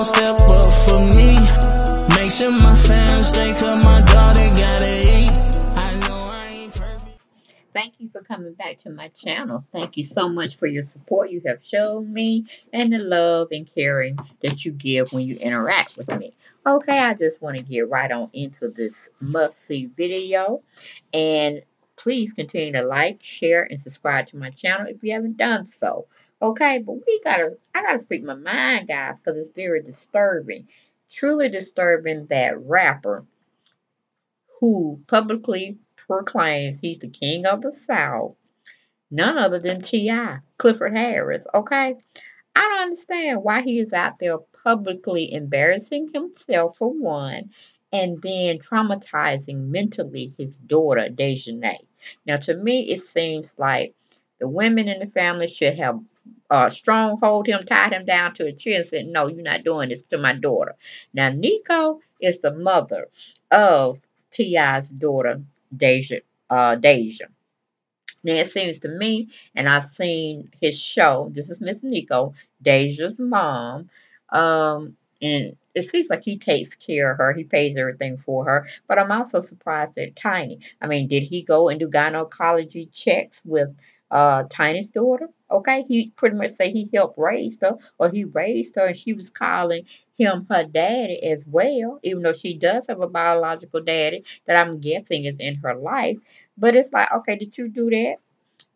don't step up for me. Make sure my fans stay, cause my daughter gotta eat. I know I ain't perfect. Thank you for coming back to my channel. Thank you so much for your support you have shown me and the love and caring that you give when you interact with me. Okay, I just want to get right on into this must-see video. And please continue to like, share, and subscribe to my channel if you haven't done so. Okay, but we gotta, I gotta speak my mind, guys, because it's very disturbing. Truly disturbing that rapper who publicly proclaims he's the king of the South, none other than T.I., Clifford Harris, okay? I don't understand why he is out there publicly embarrassing himself for one, and then traumatizing mentally his daughter, Dejanay. Now, to me, it seems like the women in the family should have uh, stronghold him, tied him down to a chair, and said, No, you're not doing this to my daughter. Now, Nico is the mother of T.I.'s daughter, Deyjah. Uh, Deyjah. Now, it seems to me, and I've seen his show, this is Miss Nico, Deyjah's mom, um, and it seems like he takes care of her. He pays everything for her. But I'm also surprised at Tiny. I mean, did he go and do gynecology checks with uh, Tiny's daughter? Okay, he pretty much say he helped raise her, or he raised her, and she was calling him her daddy as well, even though she does have a biological daddy that I'm guessing is in her life. But it's like, okay, did you do that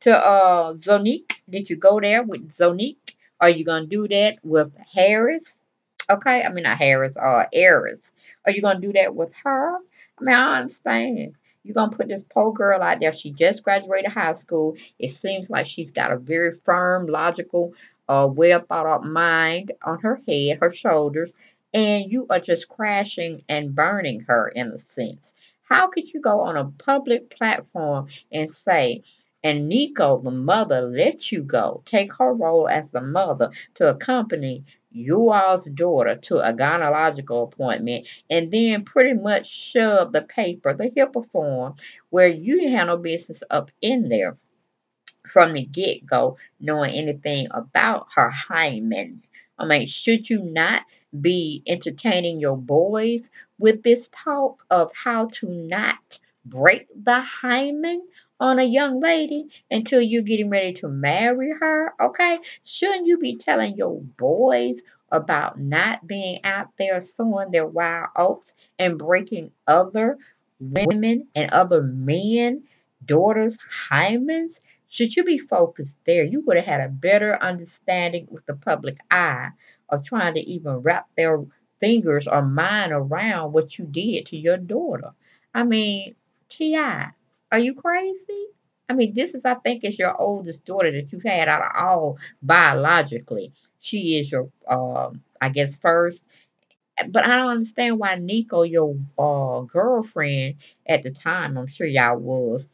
to uh Zonique? Did you go there with Zonique? Are you gonna do that with Harris? Okay, I mean not Harris, uh Heiress. Are you gonna do that with her? I mean, I understand. You're gonna put this poor girl out there. She just graduated high school. It seems like she's got a very firm, logical, uh, well thought out mind on her head, her shoulders, and you are just crashing and burning her in a sense. How could you go on a public platform and say, and Nico, the mother, let you go, take her role as the mother to accompany you all's daughter to a gynecological appointment and then pretty much shove the paper, the HIPAA form, where you handle business up in there from the get go, knowing anything about her hymen. I mean, should you not be entertaining your boys with this talk of how to not break the hymen on a young lady until you're getting ready to marry her, okay? Shouldn't you be telling your boys about not being out there sowing their wild oats and breaking other women and other men, daughters, hymens? Should you be focused there, you would have had a better understanding with the public eye of trying to even wrap their fingers or mind around what you did to your daughter. I mean, T.I., are you crazy? I mean, this is, I think, is your oldest daughter that you've had out of all biologically. She is your, um, I guess, first. But I don't understand why Nico, your uh, girlfriend at the time, I'm sure y'all was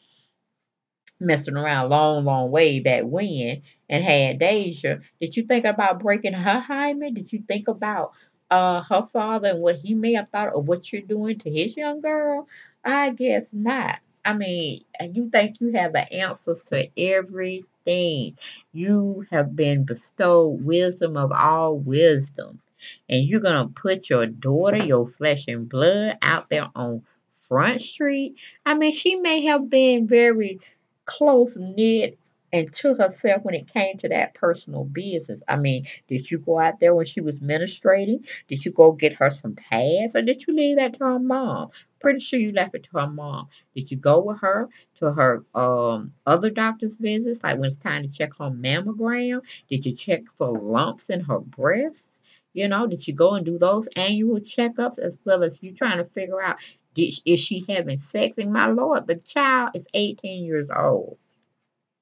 messing around long, long way back when and had Deyjah. Did you think about breaking her hymen? Did you think about uh her father and what he may have thought of what you're doing to his young girl? I guess not. I mean, you think you have the answers to everything. You have been bestowed wisdom of all wisdom. And you're going to put your daughter, your flesh and blood, out there on Front Street. I mean, she may have been very close knit and to herself when it came to that personal business. I mean, did you go out there when she was ministrating? Did you go get her some pads or did you leave that to her mom? Pretty sure you left it to her mom. Did you go with her to her um other doctor's visits, like when it's time to check her mammogram? Did you check for lumps in her breasts? You know, did you go and do those annual checkups as well as you trying to figure out did, is she having sex? And my Lord, the child is 18 years old.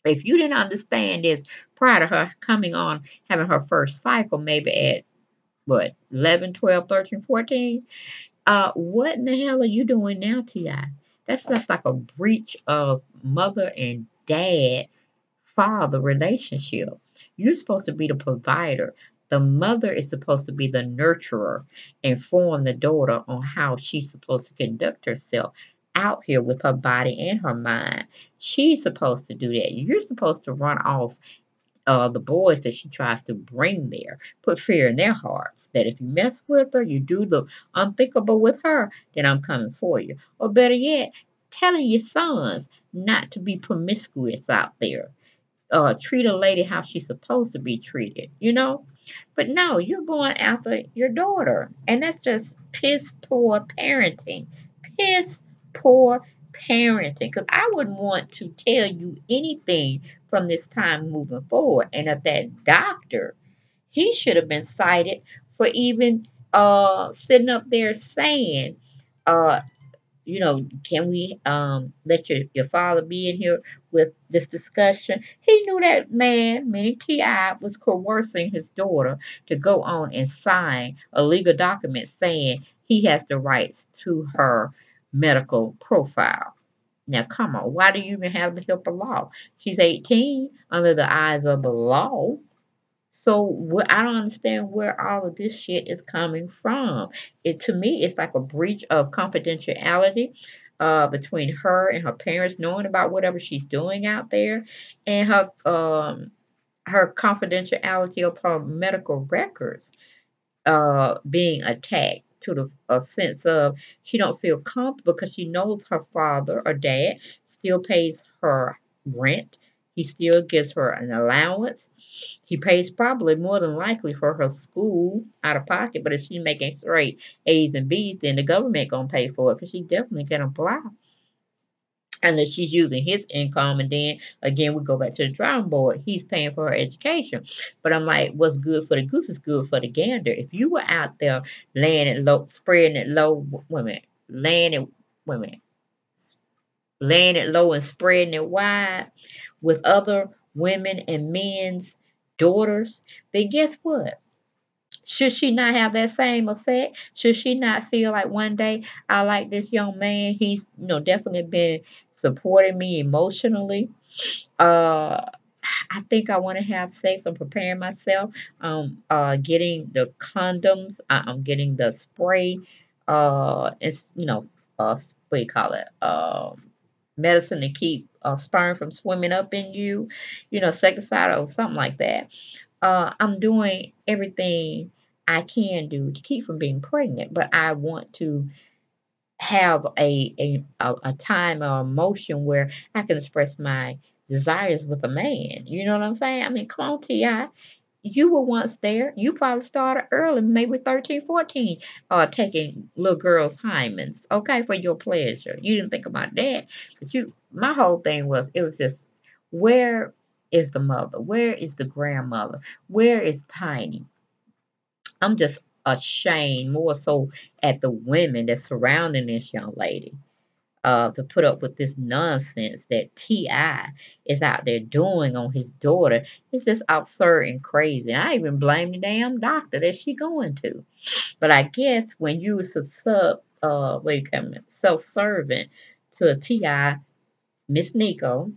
If you didn't understand this prior to her coming on, having her first cycle, maybe at what, 11, 12, 13, 14, uh, what in the hell are you doing now, T.I.? That's just like a breach of mother and dad father relationship. You're supposed to be the provider. The mother is supposed to be the nurturer, and form the daughter on how she's supposed to conduct herself out here with her body and her mind. She's supposed to do that. You're supposed to run off uh, the boys that she tries to bring there, put fear in their hearts that if you mess with her, you do the unthinkable with her, then I'm coming for you. Or better yet, telling your sons not to be promiscuous out there. Uh, treat a lady how she's supposed to be treated, you know? But no, you're going after your daughter. And that's just piss poor parenting. Piss poor parenting. Because I wouldn't want to tell you anything from this time moving forward. And if that doctor, he should have been cited for even uh sitting up there saying, uh, you know, can we um let your, your father be in here with this discussion? He knew that man, meaning T.I., was coercing his daughter to go on and sign a legal document saying he has the rights to her medical profile. Now, come on, why do you even have the HIPAA law? She's 18 under the eyes of the law. So I don't understand where all of this shit is coming from. It to me, it's like a breach of confidentiality uh, between her and her parents, knowing about whatever she's doing out there, and her um, her confidentiality of her medical records uh, being attacked to the a sense of she don't feel comfortable because she knows her father or dad still pays her rent. He still gives her an allowance. He pays probably more than likely for her school out of pocket, but if she's making straight A's and B's, then the government gonna pay for it because she definitely can apply unless she's using his income. And then again, we go back to the drawing board. He's paying for her education. But I'm like, what's good for the goose is good for the gander. If you were out there laying it low, spreading it low, women, laying it, women, laying it low and spreading it wide with other women and men's daughters, then guess what? Should she not have that same effect? Should she not feel like one day I like this young man? He's you know definitely been supporting me emotionally. Uh I think I want to have sex. I'm preparing myself. Um uh getting the condoms. I'm getting the spray. Uh it's you know uh what do you call it? Um medicine to keep uh, sperm from swimming up in you, you know, side or something like that uh, I'm doing everything I can do to keep from being pregnant, but I want to have a a, a time or emotion where I can express my desires with a man. You know what I'm saying? I mean, come on, T.I. You were once there. You probably started early, maybe 13, 14, uh, taking little girls' hymens, okay, for your pleasure. You didn't think about that. But you, my whole thing was, it was just, where is the mother? Where is the grandmother? Where is Tiny? I'm just ashamed more so at the women that's surrounding this young lady uh, to put up with this nonsense that T.I. is out there doing on his daughter. It's just absurd and crazy. I even blame the damn doctor that she going to. But I guess when you sub, uh, wait, self-servant to T.I., Miss Nico,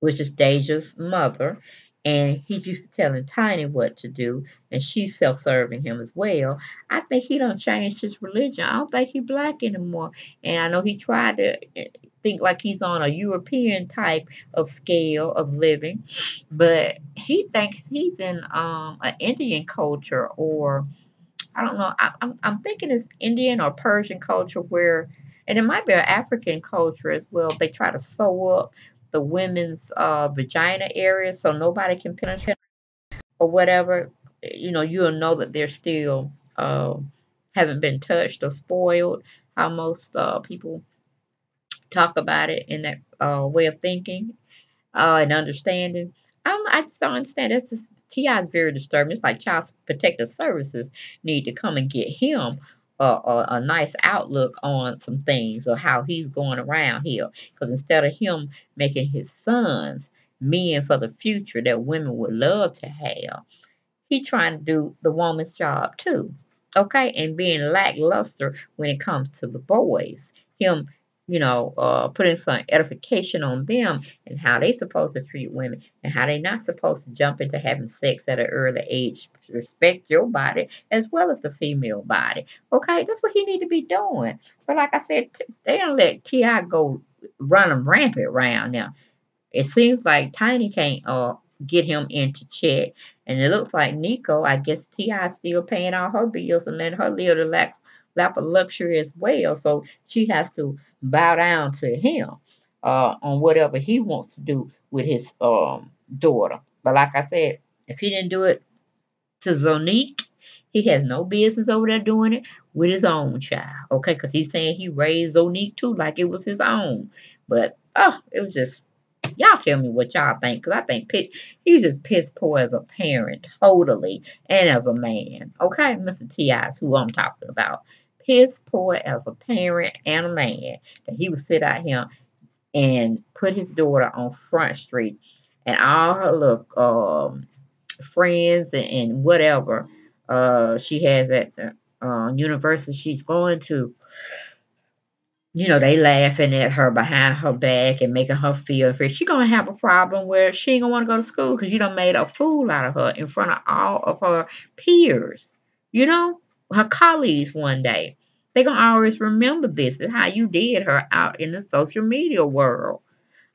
which is Deyjah's mother. And he's used to telling Tiny what to do, and she's self-serving him as well. I think he don't change his religion. I don't think he black anymore. And I know he tried to eh, think like he's on a European type of scale of living, but he thinks he's in um, an Indian culture or I don't know. I, I'm I'm thinking it's Indian or Persian culture where, and it might be an African culture as well. They try to sew up the women's uh, vagina area so nobody can penetrate or whatever, you know, you'll know that they're still uh, haven't been touched or spoiled. How most uh, people talk about it in that uh, way of thinking uh, and understanding. I, I just don't understand. That's just T.I. is very disturbing. It's like Child Protective Services need to come and get him a, a, nice outlook on some things or how he's going around here. Because instead of him making his sons men for the future that women would love to have, he trying to do the woman's job too. Okay, and being lackluster when it comes to the boys. Him you know, uh, putting some edification on them and how they supposed to treat women and how they not supposed to jump into having sex at an early age. Respect your body as well as the female body. Okay, that's what he need to be doing. But like I said, they don't let T.I. go run running rampant around now. It seems like Tiny can't uh, get him into check. And it looks like Nico, I guess T.I. still paying all her bills and letting her live the lap, lap of luxury as well. So she has to bow down to him uh, on whatever he wants to do with his um, daughter. But like I said, if he didn't do it to Zonique, he has no business over there doing it with his own child. Okay, because he's saying he raised Zonique too like it was his own. But oh, it was just Y'all tell me what y'all think, because I think Pitt, he's just piss poor as a parent, totally, and as a man. Okay, Mr. T.I. is who I'm talking about. Piss poor as a parent and a man. That he would sit out here and put his daughter on Front Street and all her look um, friends and, and whatever uh, she has at the uh, university she's going to you know, they laughing at her behind her back and making her feel afraid. She gonna have a problem where she ain't gonna want to go to school because you done made a fool out of her in front of all of her peers. You know, her colleagues one day. They're gonna always remember this is how you did her out in the social media world.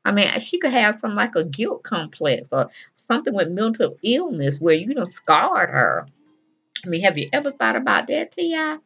I mean, she could have some like a guilt complex or something with mental illness where you done scarred her. I mean, have you ever thought about that, T.I.?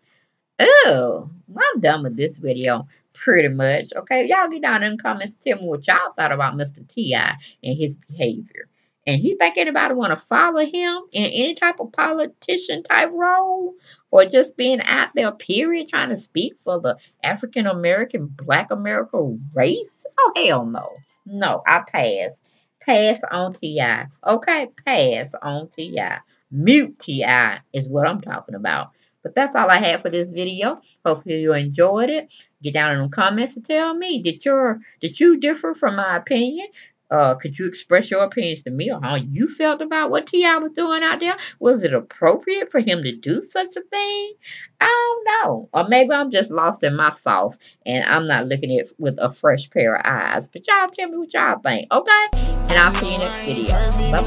Oh, I'm done with this video pretty much. Okay, y'all get down in the comments tell me what y'all thought about Mr. T.I. and his behavior. And you think anybody want to follow him in any type of politician type role? Or just being out there, period, trying to speak for the African American, Black American race? Oh, hell no. No, I pass. Pass on T.I. Okay, pass on T.I. Mute T.I. is what I'm talking about. But that's all I have for this video. Hopefully you enjoyed it. Get down in the comments and tell me, did, your, did you differ from my opinion? Uh, could you express your opinions to me on how you felt about what T.I. was doing out there? Was it appropriate for him to do such a thing? I don't know. Or maybe I'm just lost in my sauce and I'm not looking at it with a fresh pair of eyes. But y'all tell me what y'all think, okay? And I'll see you next video. Bye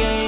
bye.